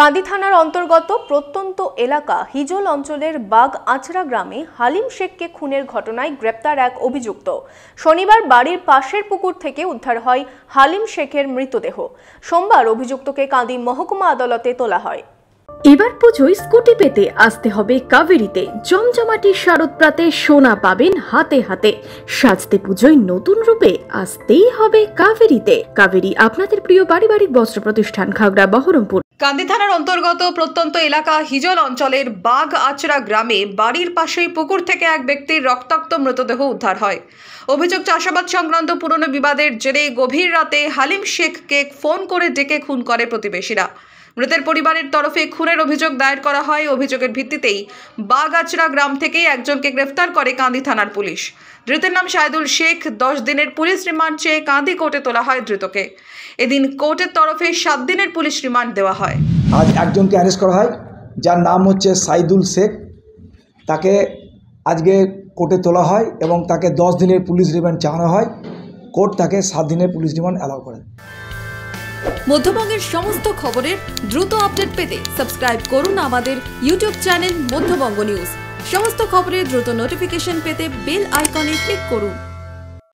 কাঁদি থানার অন্তর্গত প্রত্যন্ত এলাকা হিজল অঞ্চলের বাগ আচরা গ্রামে হালিম শেখকে খুনের ঘটনায় গ্রেপ্তার এক অভিযুক্ত। শনিবার বাড়ির পাশের পুকুর থেকে উদ্ধার হয় হালিম শেখের মৃতদেহ। সোমবার অভিযুক্তকে কাঁদি মহকুমা আদালতে তোলা হয়। এবার পুজোয় স্কুটি পেতে আসতে হবে কাবেরিতে। জমজমাটি শারদ প্রাতে সোনা পাবেন হাতে হাতে। সাজতে পুজোয় নতুন রূপে আসতেই হবে কাবেরিতে। কাবেরি, আপনাদের প্রিয় পারিবারিক বস্ত্র প্রতিষ্ঠান খাগড়া বহরমপুর। কান্দি থানার অন্তর্গত প্রত্যন্ত এলাকা হিজল অঞ্চলের বাঘ আচরা গ্রামে বাড়ির পাশেই পুকুর থেকে এক ব্যক্তির রক্তাক্ত মৃতদেহ উদ্ধার হয়। অভিযোগ, চাষাবাদ সংক্রান্ত পুরনো বিবাদের জেরে গভীর রাতে হালিম শেখকে ফোন করে ডেকে খুন করে প্রতিবেশীরা। মৃতের পরিবারের তরফে খুনের অভিযোগ দায়ের করা হয়। অভিযোগের ভিত্তিতেই বাগাচড়া গ্রাম থেকেই একজনকে গ্রেফতার করে কান্দি থানার পুলিশ। ধৃতের নাম শাহিদুল শেখ। দশ দিনের পুলিশ রিমান্ড চেয়ে কাঁদি কোর্টে তোলা হয় ধৃতকে। এদিন কোর্টের তরফে সাত দিনের পুলিশ রিমান্ড দেওয়া হয়। আজ একজনকে অ্যারেস্ট করা হয়, যার নাম হচ্ছে সাইদুল শেখ। তাকে আজকে কোর্টে তোলা হয় এবং তাকে দশ দিনের পুলিশ রিমান্ড চাওয়ানো হয়। কোর্ট তাকে সাত দিনের পুলিশ রিমান্ড অ্যালাউ করে। মধ্যবঙ্গের সমস্ত খবরের দ্রুত আপডেট পেতে সাবস্ক্রাইব করুন আমাদের ইউটিউব চ্যানেল মধ্যবঙ্গ নিউজ। সমস্ত খবরের দ্রুত নোটিফিকেশন পেতে বেল আইকনে ক্লিক করুন।